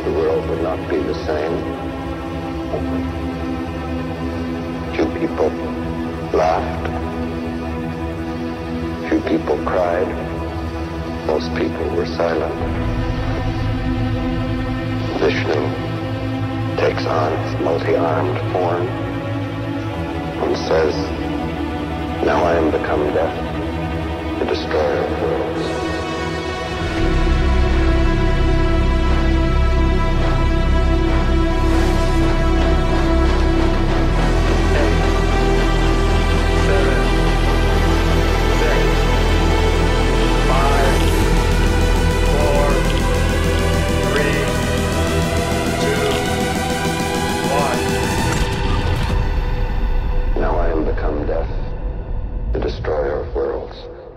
the world would not be the same. Few people laughed. Few people cried. Most people were silent. Vishnu takes on multi-armed form and says, Now I am become death, the destroyer of the world. Worlds.